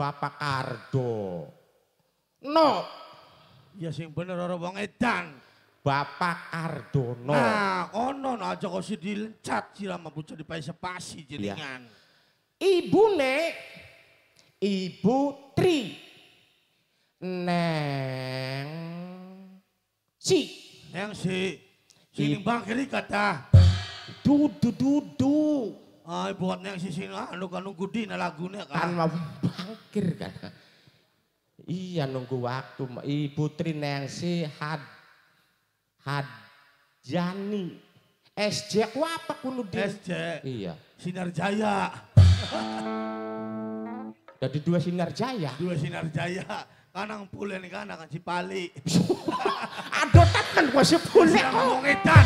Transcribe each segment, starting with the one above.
Bapak Kardo. No, Ya sing bener ora wong edan. Bapak Kardono. Nah, kono no aja kok si dilencat sirama bocah di sepasi jenengan. Ibune Ibu Tri. Neng si Yang si sini bang kiri kata. dudu dudu Ay buat yang si sini anu kan nunggu di na lagune kan kan. mau bangkir kan. Iya nunggu waktu Ibu Tri neng si had had Jani SJ ku apa kuno dia? SJ Iya. Sinar Jaya. Jadi dua sinar jaya. Dua Sinar Jaya. Kanang pulen kana kan si Pali. Aduh kan gua boleh. Sirama wong edan.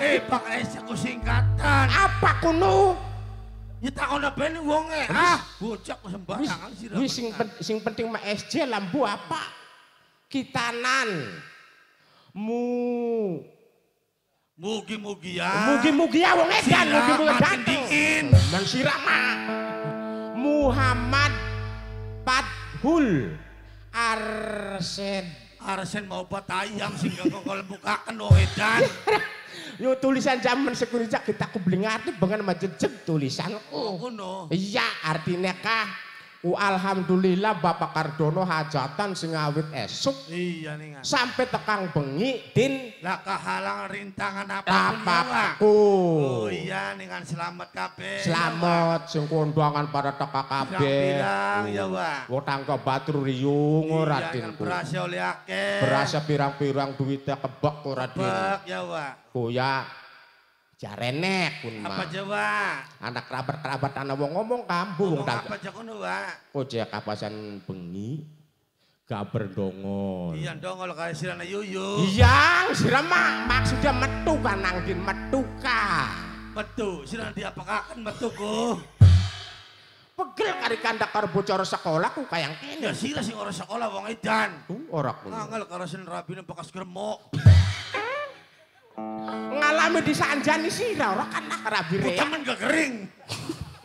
Eh bang SJ ku singkatan. Apa kuno? Ya takon apa ini wonge. Ah, bocah ku sembarangan sih. Wis sing, pen- sing penting mah SJ lambu apa? Kitanan. Mu. Mugi-mugi ya. Mugi-mugi ya wong edan, mugi-mugi dingin. Man sirama. Muhammad Padhul Arsen. Arsen mau buat ayam gak kalau bukakan wong edan. Yo tulisan zaman sekurita kita ngerti banget sama jejeg tulisanku. Oh, ngono. Iya artinya kah? U alhamdulillah Bapak Kardono hajatan sing awit esuk Iya kan. sampai tekang bengi din Lah kahalang rintangan ya, Wak. rapatku. Oh iya kan selamat kabeh. Selamat sing kondangan pada teka kabeh. Bilang ya Wak. Wong tangga batur riyung ora Iya dinku. berasa oleh akeh. Berasa pirang-pirang duitnya kebak ora din. Bek ya Wak. Kuya jarenek pun Apa mah. Jawa? Anak kerabat-kerabat ana wong ngomong kambu wong Ngomong apa aja kono Wak? Kocek kapasan bengi gaber dongon. Iya dong kalau kayak sirana yuyu. Iya, sirama maksudnya metu kan anggin metu ka. Betul, sirana diapakakan betul ku. Pegel kari kandak karo bocor sekolah ku kayang kene. Ya sira sing ora sekolah wong edan. Tuh ora kuno. Angel karo sin rabi nang bekas gremok. Ngalami di sanjani sira ora kan rabi rea. temen gak kering.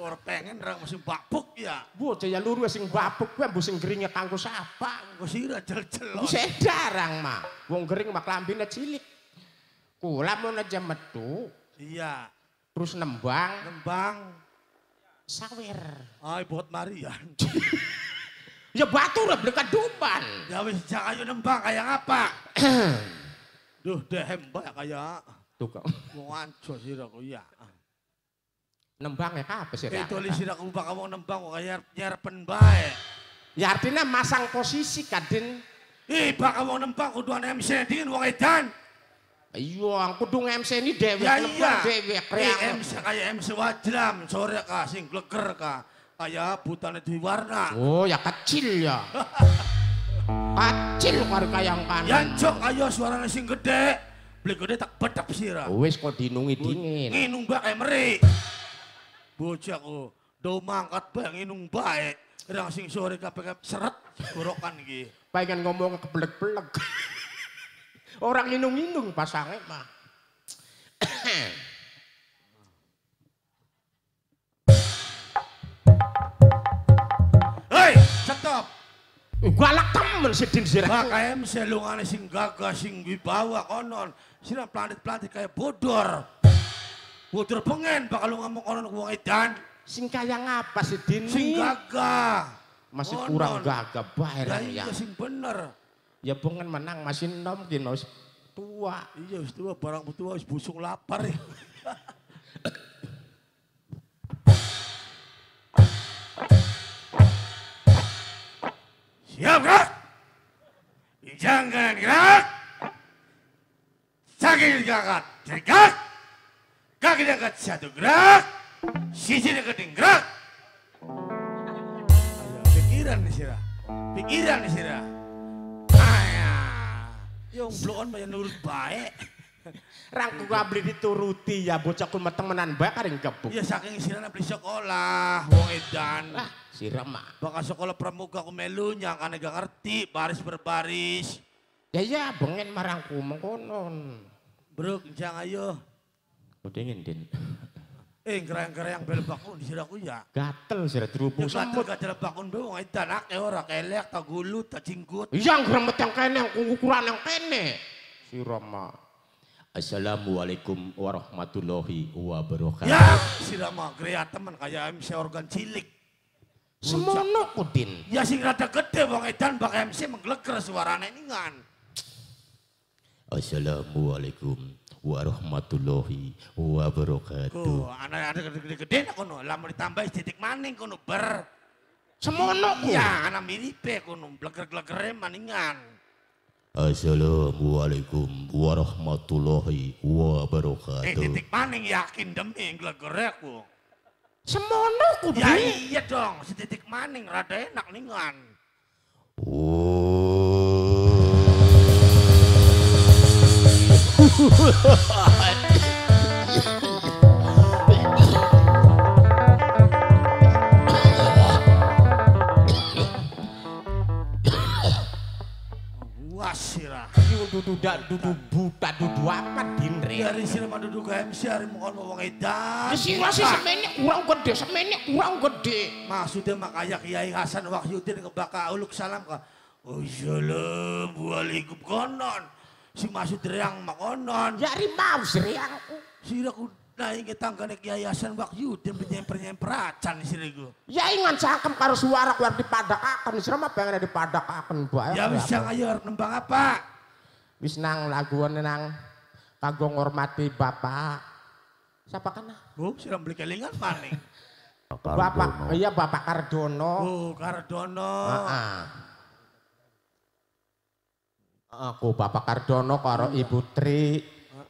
Ora pengen ra masih babuk ya. Bocah ya luru sing babuk kuwi mbu sing geringe kanggo sapa. Ku sira jel-jel. Ku sedarang mah. Wong gering mah klambine cilik. Kula mau aja metu Iya, terus nembang nembang. sawer. Ay buat Marian. Ya batu udah beli kedupan. Ya wis jak ayo nembang kayak apa? Duh, dehem bae kayak Tuh kok. wong anco sira ku ya. Apa sih? Itu li sira ku bakal wong nembang kok kayak nyarepen bae. Ya artinya masang posisi kadin. Ih, bakal wong nembang kudu ana MC dingin wong edan. Iya, aku kudu MC ini dewek Ya nembang iya. dewek Eh, reang. MC kayak MC wajram, sore ka sing gleger ka. Kayak butane duwe warna. Oh, ya kecil ya. kecil karo kayang kanan. Yancok ayo suaranya sing gede. Beli gede tak bedap sira. Wis kok dinungi dingin. Nginung bae kayak meri. Bocah ku, do mangkat bae nginung bae. Rang sing sore kabeh seret gorokan iki. Pengen ngomong kebeleg-beleg. Orang inung-inung pasangnya mah. Hei, stop. Galak temen si Din Sirah. Lungane sing gagah sing wibawa konon. Sira planet-planet kayak bodor. Bodor pengen bakal lu ngomong konon wong edan. Sing kaya ngapa si Din? Sing gagah. Masih Konon. kurang gagah bae Ya ya. iya sing bener. Ya pengen menang masih nom wis tua. Iya wis tua barang tua wis busung lapar ya. Diangkat, gerak. Kaki diangkat satu gerak. Sisi diangkat gerak. Pikiran nih sira. Pikiran nih sira. Ayah. Yung blon banyak nurut baik. Rangku kabli dituruti ya bocah ku temenan bae karing gebuk. Ya saking sira beli sekolah, wong edan. Ah, sirah mah. Baka sekolah pramuka ku melunya kan gak ngerti baris berbaris. Ya ya bengen marangku mengkonon. Bro, kencang ayo. Kudingin din. Eh, ngerang-ngerang bel bakun di sira kuya. Gatel sira dirubung Ya semut. gatel bakun be wong edan akeh ora kelek ta gulut ta jinggut. Iya gremet yang kene, yang ukuran yang kene. Si Rama. Assalamualaikum warahmatullahi wabarakatuh. Ya, sira mah grea temen kayak MC organ cilik. Semono kudin. Ya sing rada gede wong edan bak MC menggleger suarane ningan. Assalamualaikum warahmatullahi wabarakatuh. Ku anak ada gede-gede nak kono, lamun ditambah titik maning kono ber. Semono ku. Ya, anak miripe kono bleger-blegere maningan. Assalamualaikum warahmatullahi Eh wabarakatuh. titik maning yakin demi glegere ku. Semono ku Ya iya dong, si titik maning rada enak ningan. Wah sirah. Iki dudu dak dudu buta dudu apa dinre. Dari sini mah duduk ke MC hari mau ngomong edan. Ya sira sih semene kurang gede, semene kurang gede. Maksudnya makanya Kiai Hasan Wahyudin kebaka uluk salam ka. Assalamualaikum konon. Si masuk reang makonon. Ya rimau seriangku. Sira ku naik ke tanggane Kiai Hasan Wahyudin penyemper-nyemper acan sira ku. Ya ingan cangkem karo suara kuwi dipadakaken, sira mah pengen dipadakaken bae. Ya wis yang ayo nembang apa? Wis nang laguane nang kanggo ngormati bapak. Siapa kana? Bu, sira beli kelingan maning. Bapak, iya Bapak Kardono. Oh, Kardono. Heeh. Aku Bapak Kardono karo Ibu Tri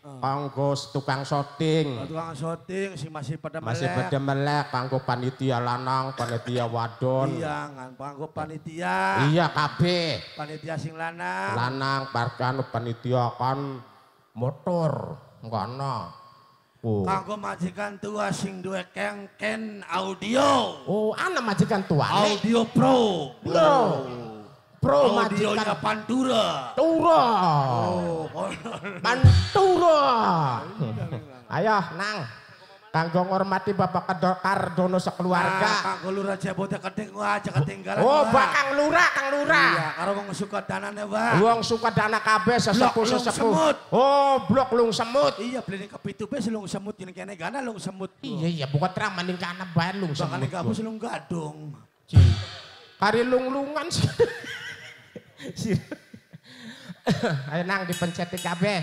kanggo tukang syuting. Tukang syuting si masih pada Masih melek. beda melek kanggo panitia lanang, panitia wadon. Iya, ngan panggo panitia. Iya kabeh. Panitia sing lanang. Lanang parkan panitia kan motor. Ngono. Oh. Kanggo majikan tua sing duwe kengken audio. Oh, ana majikan tuane. Audio Pro. Bro. Pro Audionya majikan Pantura. Tura. Oh. Pantura. Ayo, nang. Kanggo ngormati Bapak Kedo- Kardono sekeluarga. kanggo lurah jebote keting wah aja ketinggalan. Oh. Pak Kang Lurah, Kang Lurah. Iya, karo wong suka danane wah. Wong suka dana kabeh sesepuh Blok Lung sesepuh. Semut. Oh, blok lung semut. Iya, beli kepitu be selung semut ini kene gana lung semut. Iya iya bukan terang maning kana bae lung Bakane semut. kamu selung gadung. Ci. Kari lung-lungan Ayo nang dipenceti kabeh.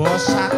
Bos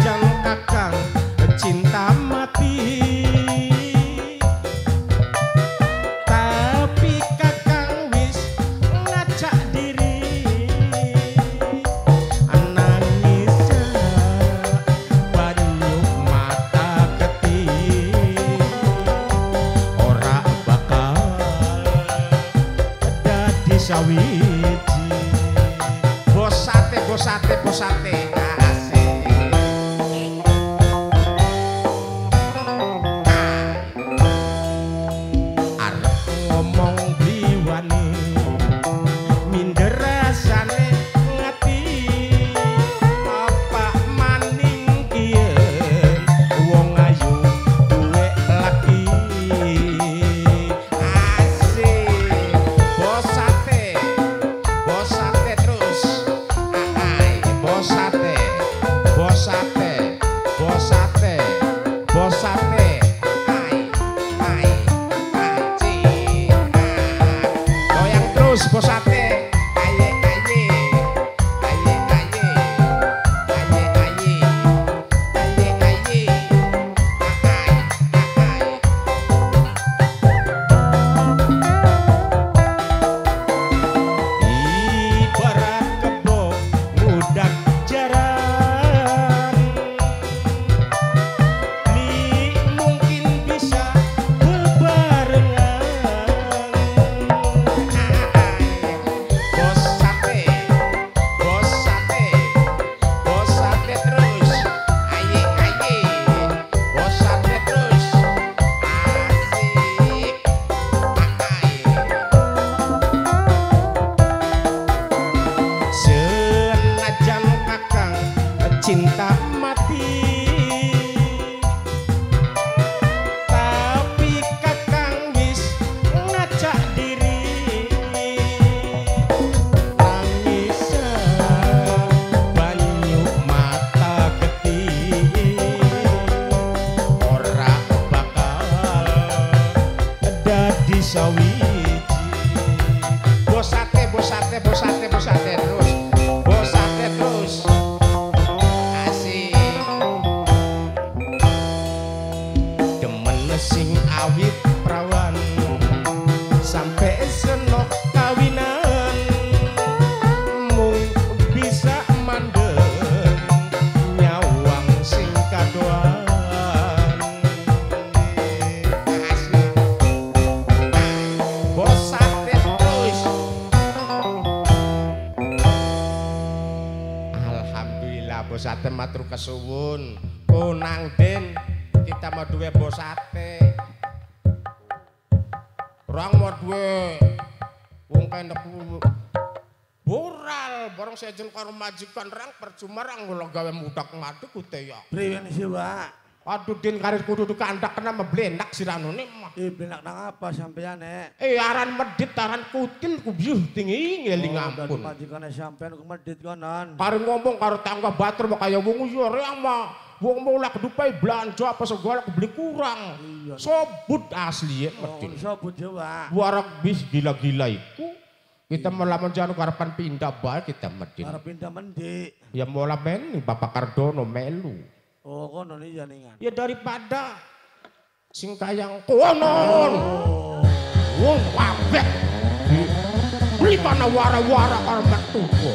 Jangan kakang cinta mati. Tapi kakang wis ngajak diri. Mata keti ora bakal bosate bosate bosate nah. Dadi sawiji bosate bosate bosate bosate terus sate matur kesuwun punang Din, kita mau duwe bo sate orang mau duwe. Wong kene Bural, barang sejen karo majikan rang percuma rang ngulang gawe mudak madu kuteya. Priwen sih, Pak. Aduh din karir kudu du kandak kena meblenak siranune mah. Eh, benak nang apa sampean, Nek? Eh aran medit aran kutil ku biuh tinggi ngeling Oh, dari ampun. majikane sampean ku medit konon. Karo ngomong karo tangga batur mah kaya wong yo reang mah. Wong mau lak dupai belanja apa segala beli kurang. Iya. Sobut asli ya Oh, medit. sabut ya, Pak. Warak bis gila-gila iku. Kita malah menjanu karepan pindah bae kita medit. Arep pindah mendi. Ya mola men nih Bapak Kardono melu. Oh, kono nih janingan. Ya daripada sing kayang konon. Oh. Wong wabek. Beli kana wara-wara karo metuko.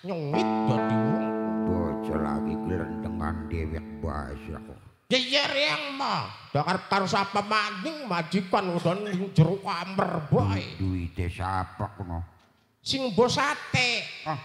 Nyengit jadi wong. Bocah lagi gelendengan dewek bae aku. Jejer yang mah. Dakar karo sapa maning majikan udon ning jero kamar bae. Duite sapa kuno? Sing bosate. Ah,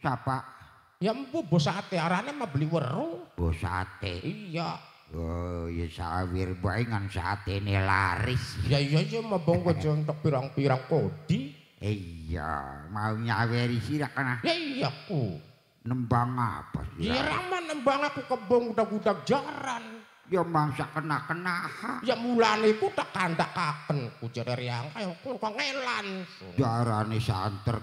sapa? Ya empu bosate arane mah beli weru. Bos sate. Iya. Oh, ya sawir bae ngan satene laris. Ya iya iya mah bongko jontok pirang-pirang kodi. Iya, mau nyaweri sira kana Ya iya ku. nembang apa Ya sira? rama nembang aku kebong udak-udak jaran. Ya mangsa kena-kena. Ya mulane ku tak kandakaken ku jere riang kaya ku kangelan. Darane santer